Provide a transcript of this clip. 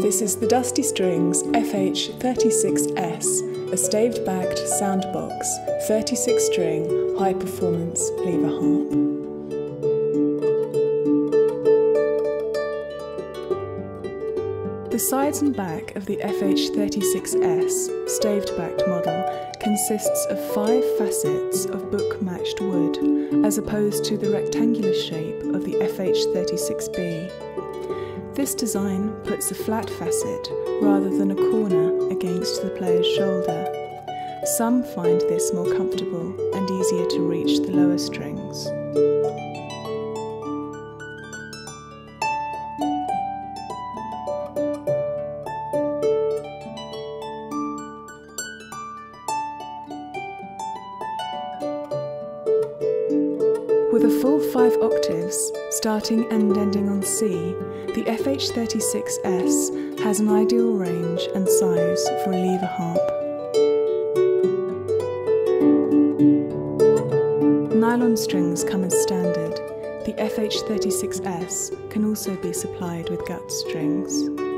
This is the Dusty Strings FH36S, a staved backed soundbox, 36 string, high performance lever harp. The sides and back of the FH36S staved backed model consists of five facets of book matched wood, as opposed to the rectangular shape of the FH36B. This design puts a flat facet rather than a corner against the player's shoulder. Some find this more comfortable and easier to reach the lower strings. With a full five octaves, starting and ending on C, the FH36S has an ideal range and size for a lever harp. Nylon strings come as standard. The FH36S can also be supplied with gut strings.